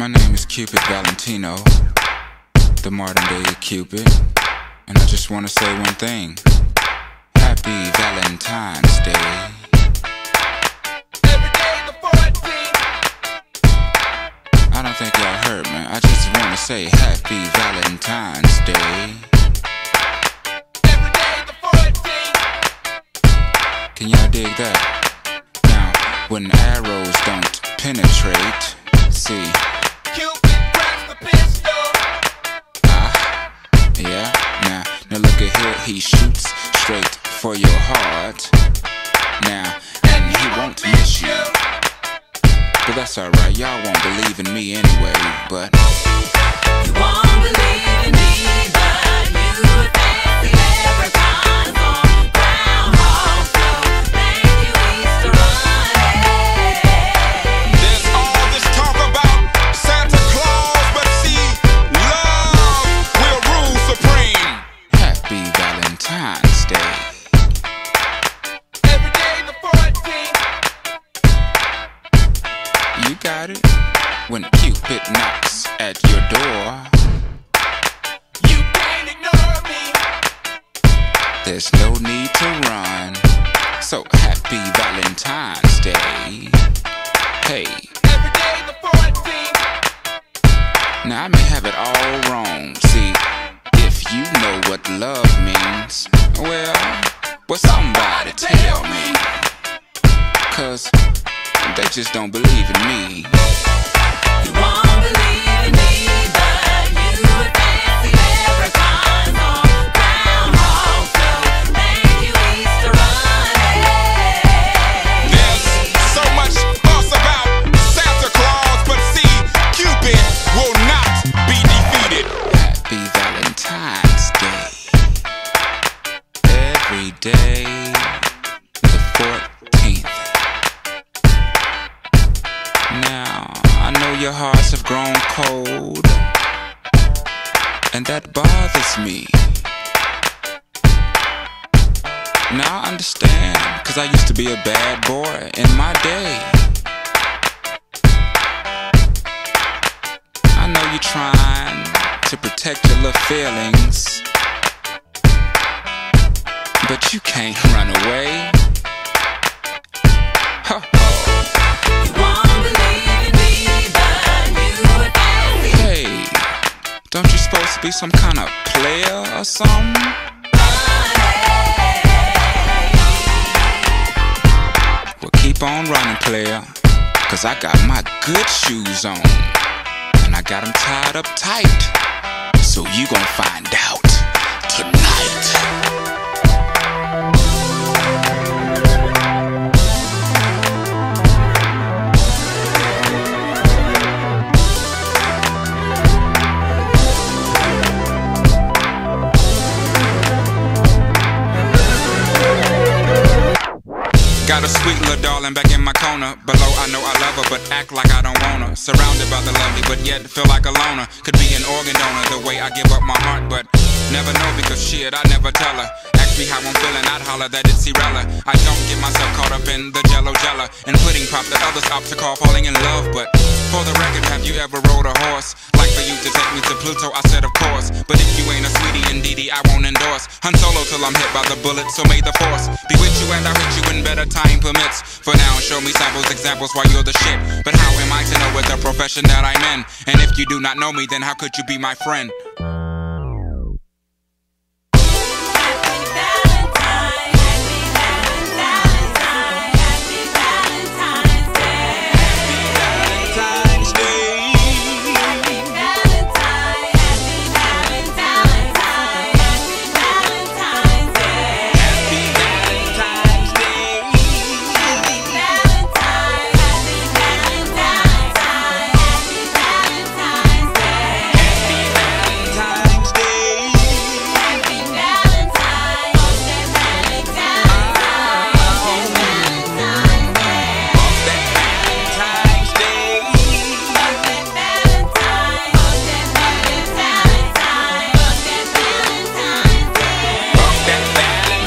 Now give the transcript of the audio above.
My name is Cupid Valentino, the modern day Cupid, and I just want to say one thing. Happy Valentine's Day. I don't think y'all heard me. I just want to say Happy Valentine's Day. Can y'all dig that? Now, when arrows don't penetrate, see. He shoots straight for your heart. Now, and he won't miss you. But that's alright. Y'all won't believe in me anyway. But When Cupid knocks at your door, You can't ignore me. there's no need to run. So happy Valentine's Day. Hey. Now I may have it all wrong. See, if you know what love means, well, well somebody tell me. Cause they just don't believe in me. Your hearts have grown cold, and that bothers me. Now I understand, cause I used to be a bad boy in my day. I know you're trying to protect your little feelings, but you can't run away. Be some kind of player or something? Well, keep on running, player. Cause I got my good shoes on. And I got them tied up tight. So you gonna find out tonight. Got a sweet little darling back in my corner. Below, I know I love her, but act like I don't want her. Surrounded by the lovely, but yet feel like a loner. Could be an organ donor the way I give up my heart, but never know because shit, I never tell her. Ask me how I'm feeling, I'd holler that it's Cirella. I don't get myself caught up in the jello jella and pudding pop that others opt to call falling in love. But for the record, have you ever rode a horse? Like for you to take me to Pluto, I said of course. But if you ain't a sweetie, and indeedy, I won't endorse. Han Solo till I'm hit by the bullet, so may the force be with you and I hit you when better time permits. For now, show me samples, examples why you're the shit. But how am I to know what the profession that I'm in? And if you do not know me, then how could you be my friend?